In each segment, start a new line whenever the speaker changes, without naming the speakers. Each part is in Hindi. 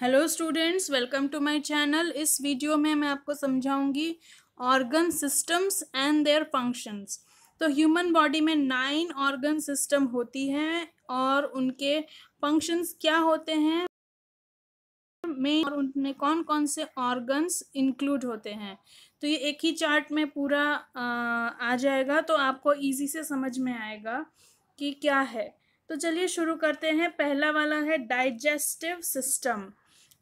Hello students welcome to my channel इस वीडियो में मैं आपको समझाऊँगी organ systems and their functions तो ह्यूमन बॉडी में नाइन ऑर्गन सिस्टम होती हैं और उनके फ़ंक्शंस क्या होते हैं? में और उनमें कौन कौन से ऑर्गन्स इंक्लूड होते हैं? तो ये एक ही चार्ट में पूरा आ, जाएगा तो आपको इजी से समझ में आएगा कि क्या है। तो चलिए शुरू करते हैं। पहला वाला है डाइजेस्टिव सिस्टम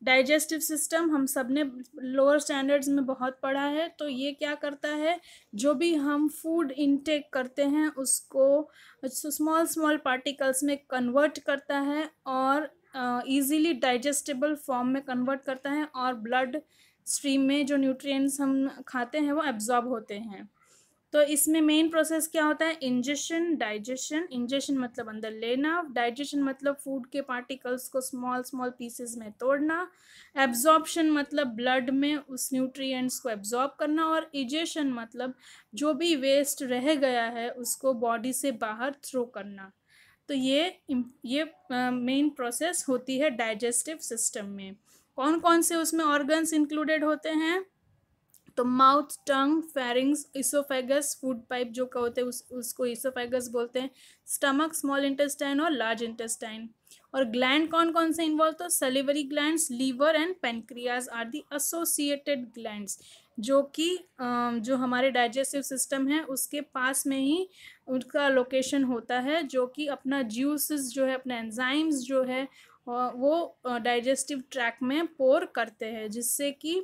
डाइजेस्टिव सिस्टम हम सबने लोअर स्टैंडर्ड्स में बहुत पढ़ा है तो ये क्या करता है, जो भी हम फ़ूड इनटेक करते हैं, उसको स्मॉल स्मॉल पार्टिकल्स में कन्वर्ट करता है और ईजीली डाइजेस्टेबल फॉर्म में कन्वर्ट करता है और ब्लड स्ट्रीम में जो न्यूट्रिएंट्स हम खाते हैं, वो एब्जॉर्ब होते हैं। तो इसमें मेन प्रोसेस क्या होता है? इंजेशन डाइजेशन इंजेशन मतलब अंदर लेना। डाइजेशन मतलब फ़ूड के पार्टिकल्स को स्मॉल स्मॉल पीसेस में तोड़ना। एब्जॉर्बशन मतलब ब्लड में उस न्यूट्रिएंट्स को एब्जॉर्ब करना और इजेशन मतलब जो भी वेस्ट रह गया है, उसको बॉडी से बाहर थ्रो करना। तो ये ये मेन प्रोसेस होती है डाइजेस्टिव सिस्टम में। कौन कौन से उसमें ऑर्गन्स इंक्लूडेड होते हैं? तो mouth tongue pharynx oesophagus food pipe जो होते हैं उस, उसको इसोफेगस बोलते हैं। स्टमक स्मॉल इंटेस्टाइन और लार्ज इंटेस्टाइन और ग्लैंड कौन कौन से इन्वॉल्व तो salivary gland liver and pancreas are the associated glands जो कि जो हमारे डाइजेस्टिव सिस्टम है, उसके पास में ही उनका लोकेशन होता है, जो कि अपना जूसेस जो है, अपना एंजाइम्स जो है वो डाइजेस्टिव ट्रैक में पोर करते हैं, जिससे कि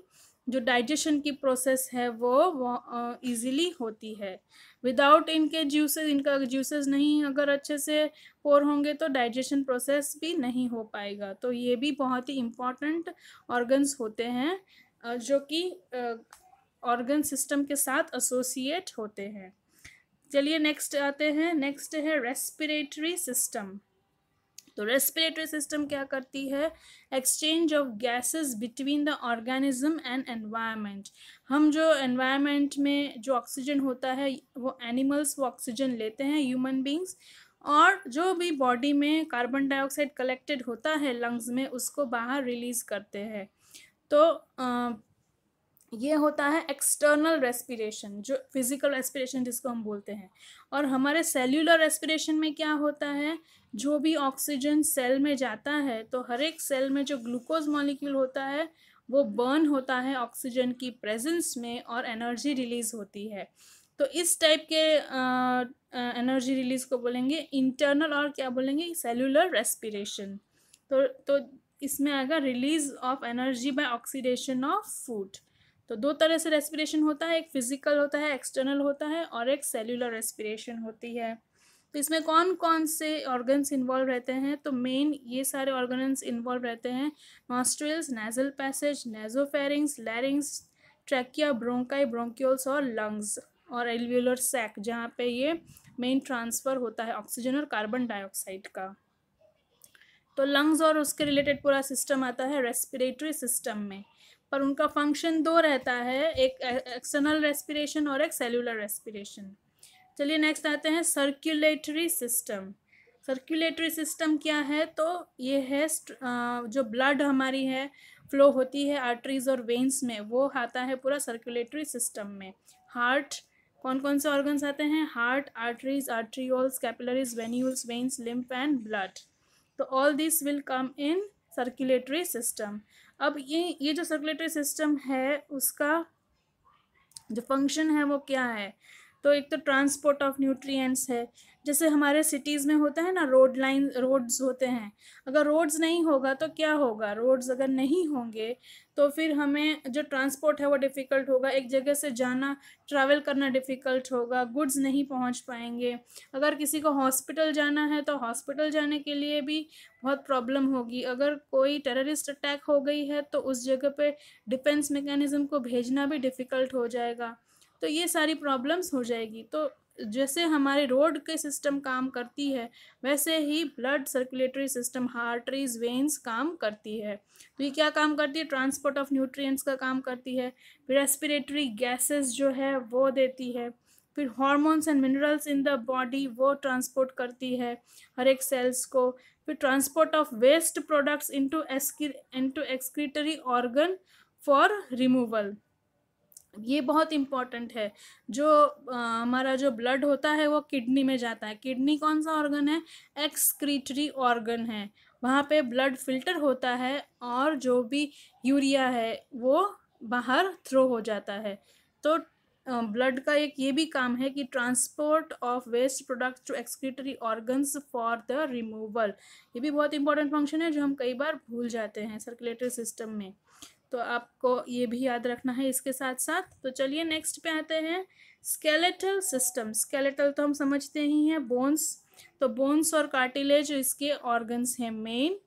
जो डाइजेशन की प्रोसेस है वो इजीली होती है। विदाउट इनके जूसेस इनका जूसेस नहीं, अगर अच्छे से पोर होंगे तो डाइजेशन प्रोसेस भी नहीं हो पाएगा। तो ये भी बहुत ही इंपॉर्टेंट ऑर्गन्स होते हैं जो कि ऑर्गन सिस्टम के साथ एसोसिएट होते हैं। चलिए नेक्स्ट आते हैं। नेक्स्ट है रेस्पिरेटरी सिस्टम तो रेस्पिरेटरी सिस्टम क्या करती है? Exchange of gases between the organism and environment हम जो एनवायरनमेंट में जो ऑक्सीजन होता है, वो एनिमल्स वो ऑक्सीजन लेते हैं ह्यूमन बींग्स और जो भी बॉडी में कार्बन डाइऑक्साइड कलेक्टेड होता है लंग्स में, उसको बाहर रिलीज़ करते हैं। तो ये होता है एक्सटर्नल रेस्पिरेशन जो फ़िज़िकल रेस्पिरेशन जिसको हम बोलते हैं। और हमारे सेल्यूलर रेस्पिरेशन में क्या होता है? जो भी ऑक्सीजन सेल में जाता है तो हर एक सेल में जो ग्लूकोज मॉलिक्यूल होता है, वो बर्न होता है ऑक्सीजन की प्रेजेंस में और एनर्जी रिलीज़ होती है। तो इस टाइप के एनर्जी रिलीज़ को बोलेंगे इंटरनल और क्या बोलेंगे? सेल्यूलर रेस्पिरेशन तो तो इसमें आएगा release of energy by oxidation of food तो दो तरह से रेस्पिरेशन होता है, एक फ़िज़िकल होता है एक्सटर्नल होता है और एक सेल्यूलर रेस्पिरेशन होती है। तो इसमें कौन कौन से ऑर्गन्स इन्वॉल्व रहते हैं? तो मेन ये सारे ऑर्गन्स इन्वॉल्व रहते हैं nostrils nasal passage nasopharynx larynx trachea bronchi bronchioles और लंग्स और एल्व्यूलर सैक जहाँ पे ये मेन ट्रांसफ़र होता है ऑक्सीजन और कार्बन डाइऑक्साइड का। तो लंग्स और उसके रिलेटेड पूरा सिस्टम आता है रेस्पिरेटरी सिस्टम में। पर उनका फ़ंक्शन दो रहता है, एक एक्सटर्नल रेस्पिरेशन और एक सेलुलर रेस्पिरेशन चलिए नेक्स्ट आते हैं सर्कुलेटरी सिस्टम सर्कुलेटरी सिस्टम क्या है? तो ये है जो ब्लड हमारी है फ्लो होती है आर्टरीज और वेन्स में, वो आता है पूरा सर्कुलेटरी सिस्टम में। हार्ट कौन कौन से ऑर्गन्स आते हैं? Heart arteries arterioles capillaries venules veins lymph and blood तो all this will come in circulatory system अब ये ये जो सर्कुलेटरी सिस्टम है, उसका जो फ़ंक्शन है वो क्या है? तो एक तो ट्रांसपोर्ट ऑफ़ न्यूट्रिएंट्स है। जैसे हमारे सिटीज़ में होता है ना रोड लाइन रोड्स होते हैं। अगर रोड्स नहीं होगा तो क्या होगा? रोड्स अगर नहीं होंगे तो फिर हमें जो ट्रांसपोर्ट है वो डिफ़िकल्ट होगा। एक जगह से जाना ट्रैवल करना डिफ़िकल्ट होगा। गुड्स नहीं पहुँच पाएँगे। अगर किसी को हॉस्पिटल जाना है तो हॉस्पिटल जाने के लिए भी बहुत प्रॉब्लम होगी। अगर कोई टेररिस्ट अटैक हो गई है तो उस जगह पे डिफेंस मैकेनिज़्म को भेजना भी डिफ़िकल्ट हो जाएगा। तो ये सारी प्रॉब्लम्स हो जाएगी। तो जैसे हमारे रोड के सिस्टम काम करती है, वैसे ही blood circulatory system, arteries, veins काम करती है। तो ये क्या काम करती है? ट्रांसपोर्ट ऑफ़ न्यूट्रिएंट्स का काम करती है। फिर रेस्पिरेटरी गैसेस जो है वो देती है। फिर hormones and minerals in the body वो ट्रांसपोर्ट करती है हर एक सेल्स को। फिर transport of waste products into into excretory organ for removal. ये बहुत इंपॉर्टेंट है। जो हमारा जो ब्लड होता है वो किडनी में जाता है। किडनी कौन सा ऑर्गन है? एक्सक्रीटरी ऑर्गन है। वहाँ पे ब्लड फ़िल्टर होता है और जो भी यूरिया है वो बाहर थ्रो हो जाता है। तो ब्लड का एक ये भी काम है कि transport of waste products to excretory organs for the removal ये भी बहुत इंपॉर्टेंट फ़ंक्शन है जो हम कई बार भूल जाते हैं सर्कुलेटरी सिस्टम में। तो आपको ये भी याद रखना है इसके साथ साथ तो चलिए नेक्स्ट पे आते हैं। स्केलेटल सिस्टम स्केलेटल तो हम समझते ही हैं बोन्स तो बोन्स और कार्टिलेज इसके ऑर्गन्स हैं मेन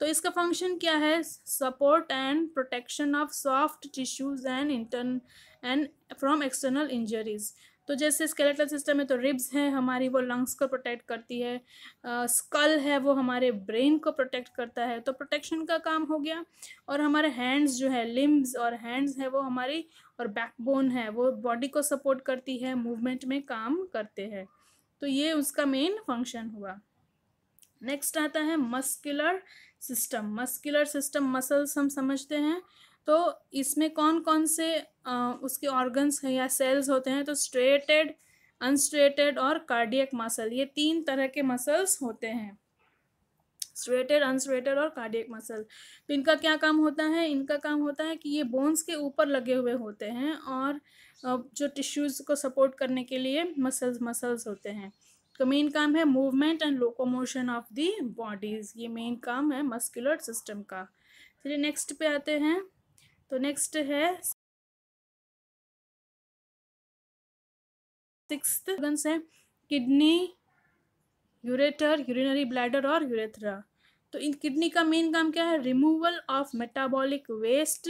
तो इसका फ़ंक्शन क्या है? Support and protection of soft tissues and inter and from external injuries तो जैसे स्केलेटल सिस्टम है तो रिब्स है, हमारी वो लंग्स को प्रोटेक्ट करती है स्कल है वो हमारे ब्रेन को प्रोटेक्ट करता है तो प्रोटेक्शन का काम हो गया। और हमारे हैंड्स जो है लिम्स और हैंड्स है वो हमारी और बैकबोन है, वो बॉडी को सपोर्ट करती है मूवमेंट में काम करते हैं। तो ये उसका मेन फ़ंक्शन हुआ। नेक्स्ट आता है muscular system muscular system muscles हम समझते हैं। तो इसमें कौन कौन से आ, उसके ऑर्गन्स हैं या सेल्स होते हैं? तो स्ट्रेटेड अनस्ट्रेटेड और कार्डियक मसल ये तीन तरह के मसल्स होते हैं। स्ट्रेटेड अनस्ट्रेटेड और कार्डियक मसल तो इनका क्या काम होता है? इनका काम होता है कि ये बोन्स के ऊपर लगे हुए होते हैं और जो टिश्यूज़ को सपोर्ट करने के लिए मसल्स मसल्स होते हैं। तो मेन काम है movement and locomotion of the bodies ये मेन काम है मस्कुलर सिस्टम का। चलिए नेक्स्ट पे आते हैं। तो नेक्स्ट है सिक्स है किडनी यूरेटर यूरिनरी ब्लैडर और यूरेथ्रा तो इन किडनी का मेन काम क्या है? Removal of metabolic waste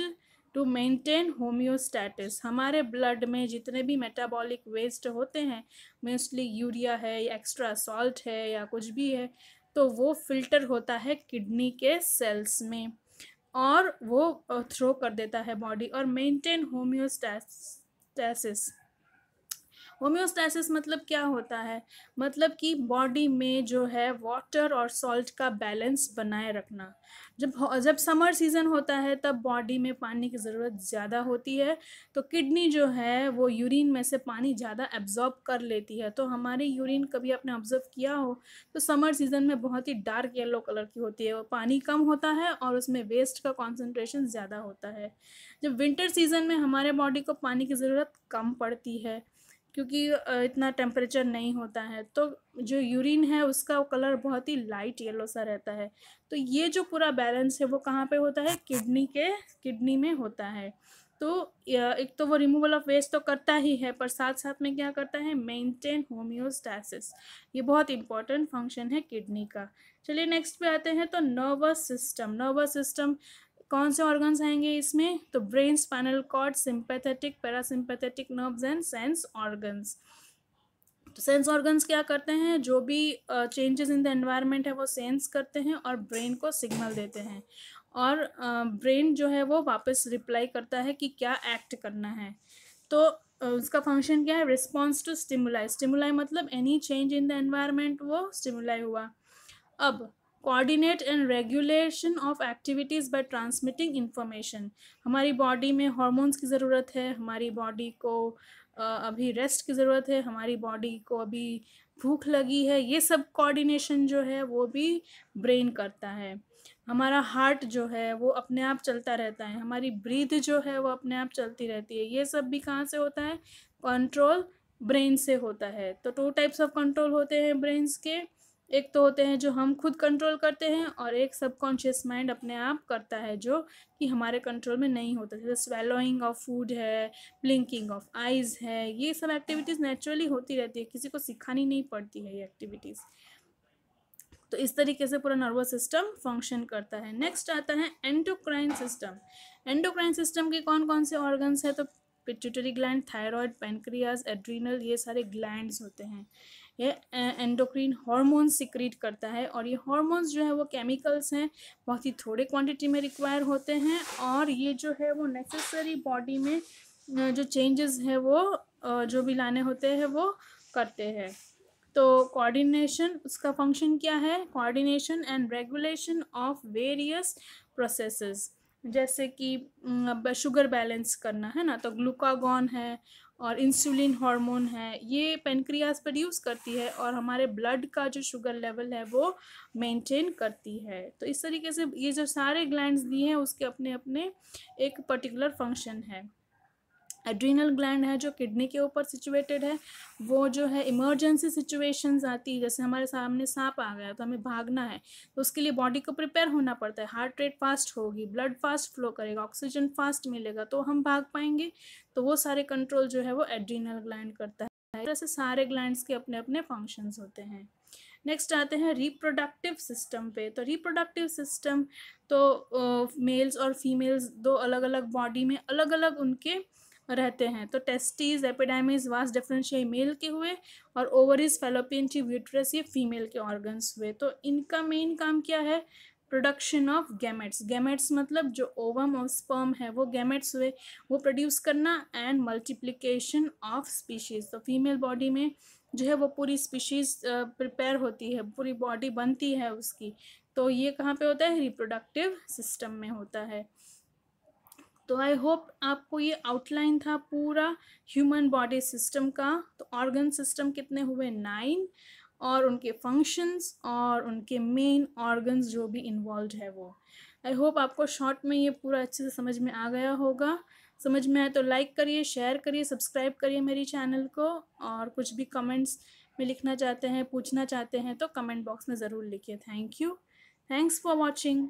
to maintain homeostasis हमारे ब्लड में जितने भी मेटाबॉलिक वेस्ट होते हैं मोस्टली यूरिया है या एक्स्ट्रा सॉल्ट है या कुछ भी है तो वो फ़िल्टर होता है किडनी के सेल्स में. और वो थ्रो कर देता है बॉडी और मेंटेन होम्योस्टैसिस होम्योस्टैसिस मतलब क्या होता है? मतलब कि बॉडी में जो है वाटर और सॉल्ट का बैलेंस बनाए रखना। जब जब समर सीज़न होता है, तब बॉडी में पानी की ज़रूरत ज़्यादा होती है। तो किडनी जो है, वो यूरिन में से पानी ज़्यादा एब्जॉर्ब कर लेती है। तो हमारी यूरिन कभी आपने ऑब्ज़र्व किया हो तो समर सीज़न में बहुत ही डार्क येलो कलर की होती है। वो पानी कम होता है और उसमें वेस्ट का कॉन्सेंट्रेशन ज़्यादा होता है। जब विंटर सीज़न में हमारे बॉडी को पानी की ज़रूरत कम पड़ती है क्योंकि इतना टेम्परेचर नहीं होता है तो जो यूरिन है उसका कलर बहुत ही लाइट येलो सा रहता है। तो ये जो पूरा बैलेंस है वो कहाँ पे होता है? किडनी के किडनी में होता है। तो एक तो वो रिमूवल ऑफ़ वेस्ट तो करता ही है, पर साथ साथ में क्या करता है? मेंटेन होम्योस्टैसिस ये बहुत इंपॉर्टेंट फ़ंक्शन है किडनी का। चलिए नेक्स्ट पे आते हैं तो नर्वस सिस्टम नर्वस सिस्टम कौन से ऑर्गन्स आएँगे इसमें? तो brain spinal cord sympathetic parasympathetic nerves and sense organs तो सेंस ऑर्गन्स क्या करते हैं? जो भी चेंजेस इन द एनवायरनमेंट है वो सेंस करते हैं और ब्रेन को सिग्नल देते हैं। और ब्रेन uh, जो है वो वापस रिप्लाई करता है कि क्या एक्ट करना है। तो उसका फ़ंक्शन क्या है? रिस्पॉन्स टू स्टिमुलाई स्टिमुलाई मतलब any change in the environment वो स्टिमुलाई हुआ। अब coordinate and regulation of activities by transmitting information हमारी बॉडी में हॉर्मोन्स की ज़रूरत है, हमारी बॉडी को अभी रेस्ट की ज़रूरत है, हमारी बॉडी को अभी भूख लगी है, ये सब कोऑर्डिनेशन जो है वो भी ब्रेन करता है। हमारा हार्ट जो है वो अपने आप चलता रहता है, हमारी ब्रीथ जो है वो अपने आप चलती रहती है, ये सब भी कहाँ से होता है? कंट्रोल ब्रेन से होता है। तो टू टाइप्स ऑफ़ कंट्रोल होते हैं ब्रेन्स के। एक तो होते हैं जो हम खुद कंट्रोल करते हैं और एक सबकॉन्शियस माइंड अपने आप करता है जो कि हमारे कंट्रोल में नहीं होता। जैसे स्वेलोइंग ऑफ़ फ़ूड है ब्लिंकिंग ऑफ़ आइज़ है, ये सब एक्टिविटीज़ नेचुरली होती रहती है, किसी को सिखानी नहीं पड़ती है ये एक्टिविटीज़ तो इस तरीके से पूरा नर्वस सिस्टम फ़ंक्शन करता है। नेक्स्ट आता है एंडोक्राइन सिस्टम एंडोक्राइन सिस्टम के कौन कौन से ऑर्गन्स है? तो pituitary gland thyroid pancreas adrenal ये सारे ग्लैंड्स होते हैं। ये एंडोक्रीन हार्मोन्स सिक्रीट करता है और ये हार्मोन्स जो है वो केमिकल्स हैं, बहुत ही थोड़े क्वांटिटी में रिक्वायर होते हैं और ये जो है वो नेसेसरी बॉडी में जो चेंजेस है वो जो भी लाने होते हैं वो करते हैं। तो कोऑर्डिनेशन उसका फ़ंक्शन क्या है? Coordination and regulation of various processes जैसे कि शुगर बैलेंस करना है ना तो ग्लूकागॉन है और इंसुलिन हार्मोन है, ये पेनक्रियाज प्रोड्यूस करती है और हमारे ब्लड का जो शुगर लेवल है वो मेंटेन करती है। तो इस तरीके से ये जो सारे ग्लैंड्स दिए हैं, उसके अपने अपने एक पर्टिकुलर फ़ंक्शन है। एड्रीनल ग्लैंड है जो किडनी के ऊपर सिचुएटेड है, वो जो है इमरजेंसी सिचुएशंस आती है, जैसे हमारे सामने सांप आ गया तो हमें भागना है तो उसके लिए बॉडी को प्रिपेयर होना पड़ता है। हार्ट रेट फास्ट होगी ब्लड फास्ट फ्लो करेगा ऑक्सीजन फास्ट मिलेगा तो हम भाग पाएँगे तो वो सारे कंट्रोल जो है वो एड्रीनल ग्लैंड करता है। ऐसे सारे ग्लैंड्स के अपने अपने फ़ंक्शंस होते हैं। नेक्स्ट आते हैं रिप्रोडक्टिव सिस्टम पे तो रिप्रोडक्टिव सिस्टम तो मेल्स और फीमेल्स दो अलग अलग बॉडी में अलग अलग उनके रहते हैं। तो testes epididymis vas deferens male के हुए और ओवरिज फेलोपियन ट्यूब ये फीमेल के ऑर्गन्स हुए। तो इनका मेन काम क्या है? प्रोडक्शन ऑफ़ गैमेट्स गैमेट्स मतलब जो ओवम और स्पर्म है, वो गैमेट्स हुए, वो प्रोड्यूस करना एंड मल्टीप्लिकेशन ऑफ़ स्पीशीज़ तो फीमेल बॉडी में जो है, वो पूरी स्पीशीज़ प्रिपेयर होती है, पूरी बॉडी बनती है उसकी। तो ये कहाँ पे होता है? रिप्रोडक्टिव सिस्टम में होता है। तो आई होप आपको ये आउटलाइन था पूरा ह्यूमन बॉडी सिस्टम का तो ऑर्गन सिस्टम कितने हुए? नाइन और उनके फ़ंक्शंस और उनके मेन ऑर्गन्स जो भी इन्वॉल्व है वो। आई होप आपको शॉर्ट में ये पूरा अच्छे से समझ में आ गया होगा। समझ में आए तो लाइक करिए शेयर करिए सब्सक्राइब करिए मेरी चैनल को और कुछ भी कमेंट्स में लिखना चाहते हैं, पूछना चाहते हैं तो कमेंट बॉक्स में ज़रूर लिखिए। Thank you thanks for watching